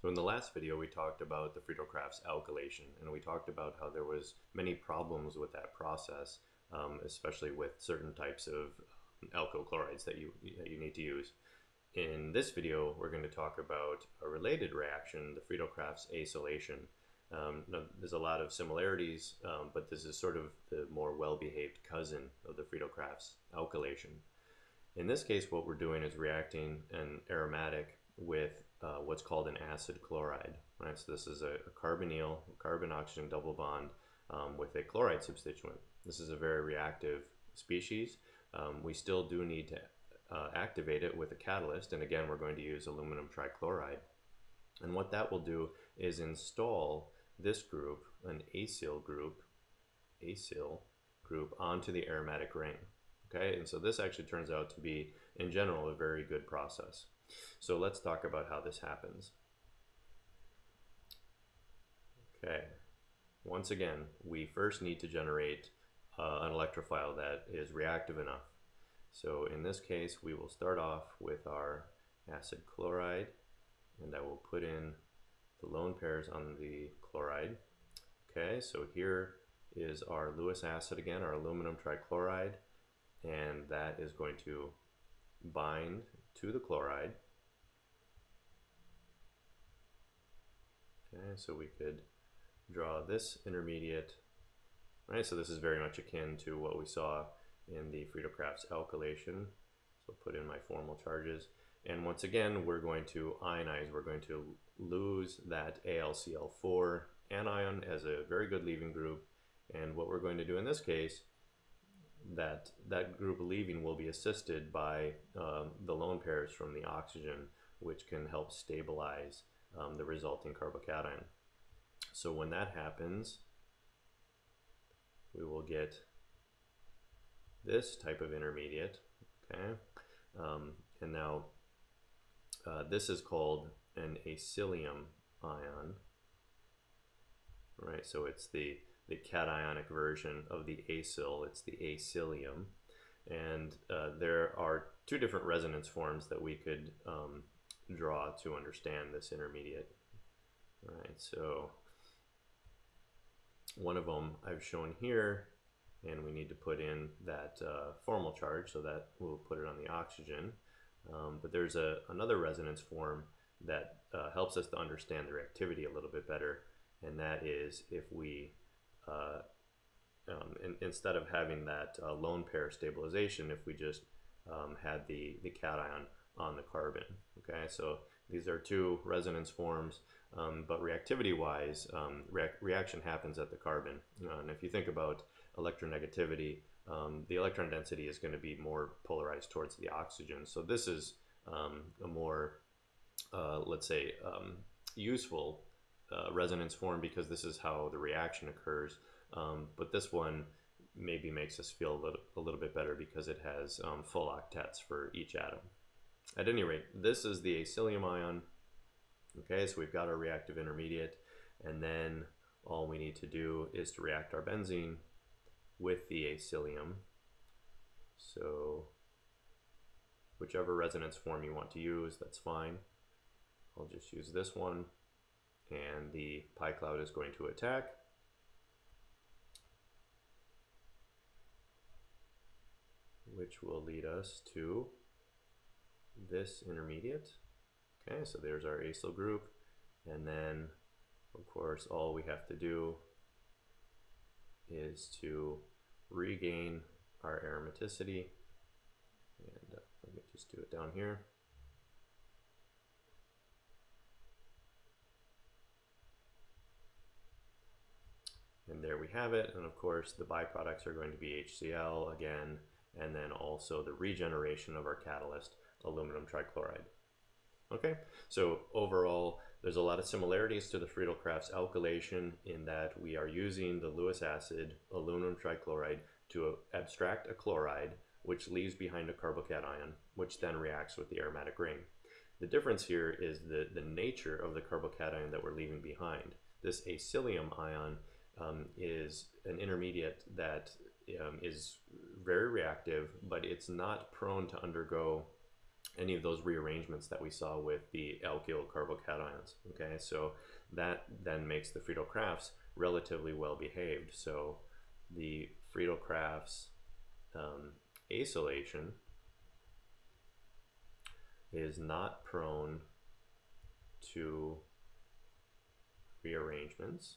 So in the last video, we talked about the Friedel-Crafts alkylation, and we talked about how there was many problems with that process, um, especially with certain types of alkyl chlorides that you, that you need to use. In this video, we're going to talk about a related reaction, the Friedel-Crafts acylation. Um, now, there's a lot of similarities, um, but this is sort of the more well-behaved cousin of the Friedel-Crafts alkylation. In this case, what we're doing is reacting an aromatic with uh, what's called an acid chloride. Right, so this is a, a carbonyl, carbon-oxygen double bond um, with a chloride substituent. This is a very reactive species. Um, we still do need to uh, activate it with a catalyst, and again, we're going to use aluminum trichloride. And what that will do is install this group, an acyl group, acyl group, onto the aromatic ring. Okay, and so this actually turns out to be, in general, a very good process. So let's talk about how this happens. Okay, once again, we first need to generate uh, an electrophile that is reactive enough. So in this case, we will start off with our acid chloride, and I will put in the lone pairs on the chloride. Okay, so here is our Lewis acid again, our aluminum trichloride, and that is going to bind to the chloride. Okay, so we could draw this intermediate, right? So this is very much akin to what we saw in the Friedel-Crafts alkylation. So put in my formal charges. And once again, we're going to ionize. We're going to lose that AlCl4 anion as a very good leaving group. And what we're going to do in this case that that group leaving will be assisted by um, the lone pairs from the oxygen, which can help stabilize um, the resulting carbocation. So when that happens, we will get this type of intermediate, okay? Um, and now uh, this is called an acylium ion, right? So it's the the cationic version of the acyl. It's the acylium. And uh, there are two different resonance forms that we could um, draw to understand this intermediate. All right, so one of them I've shown here, and we need to put in that uh, formal charge, so that we'll put it on the oxygen. Um, but there's a, another resonance form that uh, helps us to understand the reactivity a little bit better, and that is if we uh, um, in, instead of having that uh, lone pair stabilization if we just um, had the, the cation on the carbon. Okay, so these are two resonance forms, um, but reactivity wise, um, rea reaction happens at the carbon. Uh, and if you think about electronegativity, um, the electron density is going to be more polarized towards the oxygen. So this is um, a more, uh, let's say, useful uh, resonance form because this is how the reaction occurs. Um, but this one maybe makes us feel a little, a little bit better because it has um, full octets for each atom. At any rate, this is the acylium ion. Okay, so we've got our reactive intermediate, and then all we need to do is to react our benzene with the acylium. So whichever resonance form you want to use, that's fine. I'll just use this one and the pi cloud is going to attack. which will lead us to this intermediate. Okay, so there's our acyl group. And then, of course, all we have to do is to regain our aromaticity. And uh, let me just do it down here. And there we have it. And of course, the byproducts are going to be HCl again, and then also the regeneration of our catalyst, aluminum trichloride. Okay, so overall, there's a lot of similarities to the Friedel-Crafts alkylation in that we are using the Lewis acid, aluminum trichloride, to abstract a chloride, which leaves behind a carbocation, which then reacts with the aromatic ring. The difference here is the, the nature of the carbocation that we're leaving behind. This acylium ion um, is an intermediate that um, is very reactive, but it's not prone to undergo any of those rearrangements that we saw with the alkyl carbocations. Okay, so that then makes the Friedel-Crafts relatively well behaved. So the Friedel-Crafts um, acylation is not prone to rearrangements.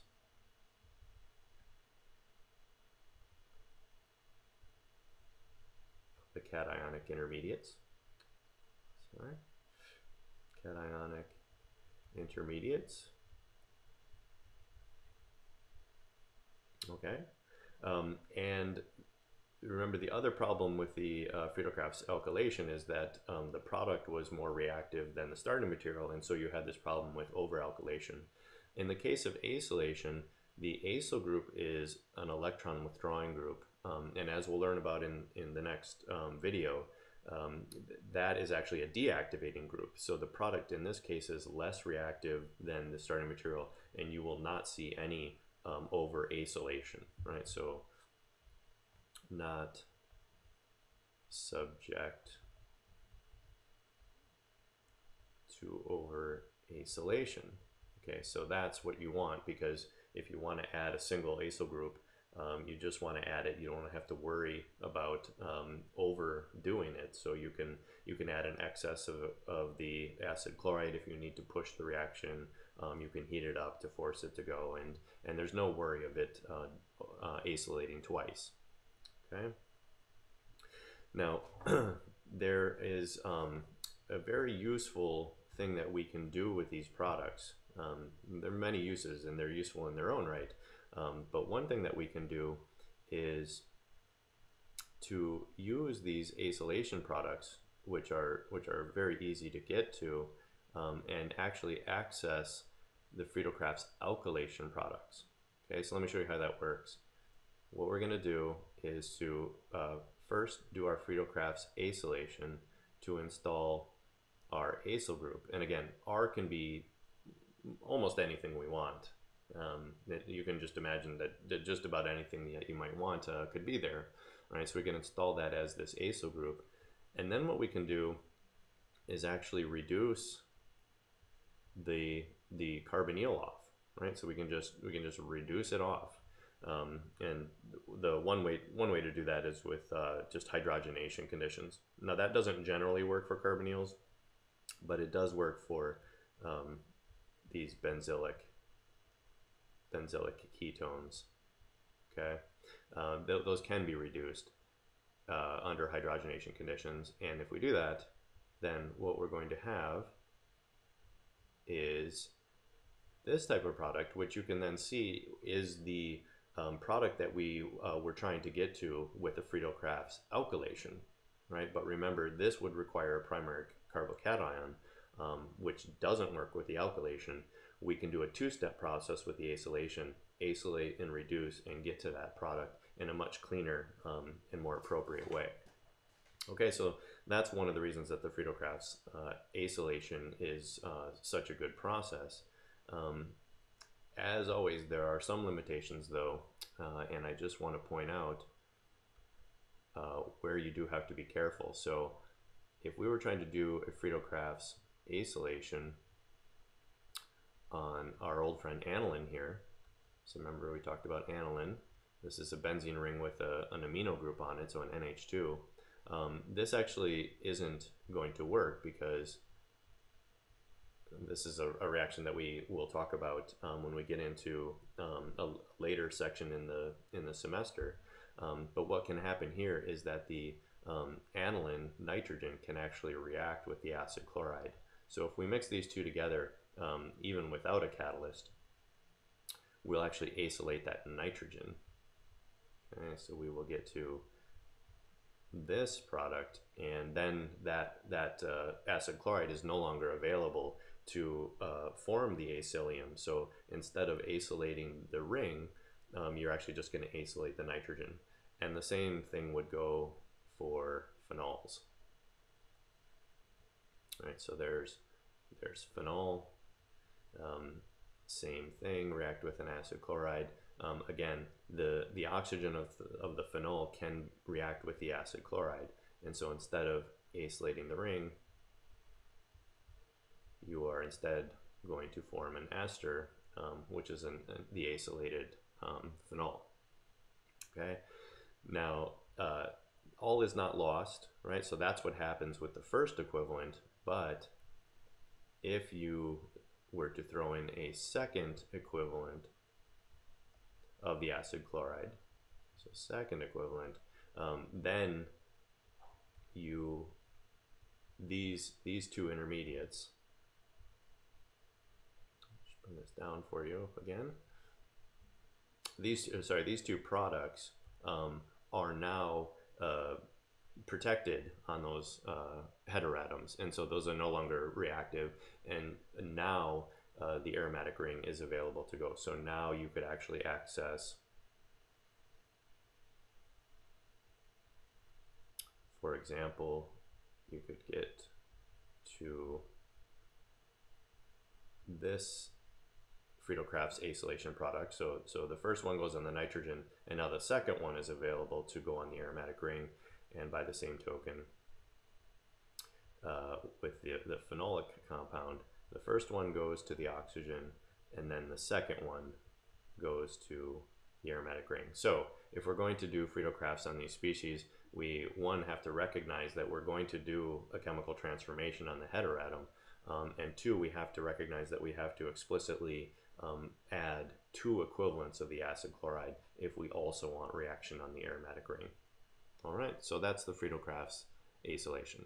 Cationic intermediates. Sorry. Cationic intermediates. Okay. Um, and remember the other problem with the uh, Friedel-Crafts alkylation is that um, the product was more reactive than the starting material, and so you had this problem with over-alkylation. In the case of acylation, the acyl group is an electron withdrawing group, um, and as we'll learn about in, in the next um, video, um, that is actually a deactivating group. So the product in this case is less reactive than the starting material, and you will not see any um, over acylation, right? So not subject to over acylation. Okay, so that's what you want because if you want to add a single acyl group, um, you just want to add it. You don't have to worry about um, overdoing it. So you can you can add an excess of, of the acid chloride if you need to push the reaction. Um, you can heat it up to force it to go, and and there's no worry of it uh, uh, acylating twice. Okay. Now, there is um, a very useful thing that we can do with these products. Um, there are many uses and they're useful in their own right. Um, but one thing that we can do is to use these acylation products, which are which are very easy to get to, um, and actually access the Friedel-Crafts alkylation products. Okay, so let me show you how that works. What we're going to do is to uh, first do our Friedel-Crafts acylation to install our acyl group. And again, R can be almost anything we want. Um, you can just imagine that, that, just about anything that you might want uh, could be there. Right, so we can install that as this acyl group. And then what we can do is actually reduce the the carbonyl off, right? So we can just we can just reduce it off. Um, and the one way one way to do that is with uh, just hydrogenation conditions. Now that doesn't generally work for carbonyls, but it does work for um, these benzylic benzylic ketones. Okay, uh, th those can be reduced uh, under hydrogenation conditions, and if we do that, then what we're going to have is this type of product, which you can then see is the um, product that we uh, were trying to get to with the Friedel-Crafts alkylation, right? But remember, this would require a primary carbocation, um, which doesn't work with the alkylation. We can do a two-step process with the acylation, acylate and reduce, and get to that product in a much cleaner um, and more appropriate way. Okay, so that's one of the reasons that the Friedel-Crafts uh, acylation is uh, such a good process. Um, as always, there are some limitations though, uh, and I just want to point out uh, where you do have to be careful. So if we were trying to do a Friedel-Crafts acylation on our old friend aniline here, so remember we talked about aniline, this is a benzene ring with a, an amino group on it, so an NH2. Um, this actually isn't going to work because this is a, a, reaction that we will talk about um, when we get into um, a later section in the in the semester. Um, but what can happen here is that the um, aniline nitrogen can actually react with the acid chloride. So if we mix these two together, um, even without a catalyst, we'll actually acylate that nitrogen. Okay, so we will get to this product, and then that that uh, acid chloride is no longer available to uh, form the acylium. So instead of acylating the ring, um, you're actually just going to acylate the nitrogen. And the same thing would go for phenols. Right, so there's there's phenol, um, same thing, react with an acid chloride. Um, again, the, the oxygen of the, of the phenol can react with the acid chloride. And so instead of acylating the ring, you are instead going to form an ester, um, which is an, an, the acylated um, phenol. Okay, now uh, all is not lost, right? So that's what happens with the first equivalent, but if you were to throw in a second equivalent of the acid chloride, so second equivalent, um, then you these these two intermediates just bring this down for you again. These uh, sorry these two products um, are now uh, protected on those uh, heteroatoms and so those are no longer reactive and now uh, the aromatic ring is available to go so now you could actually access for example you could get to this Friedel-Crafts acylation product. So, so the first one goes on the nitrogen, and now the second one is available to go on the aromatic ring. And by the same token, uh, with the, the phenolic compound, the first one goes to the oxygen, and then the second one goes to the aromatic ring. So if we're going to do Friedel-Crafts on these species, we one have to recognize that we're going to do a chemical transformation on the heteroatom, um, and two, we have to recognize that we have to explicitly um, add two equivalents of the acid chloride if we also want reaction on the aromatic ring. All right, so that's the Friedel-Crafts acylation.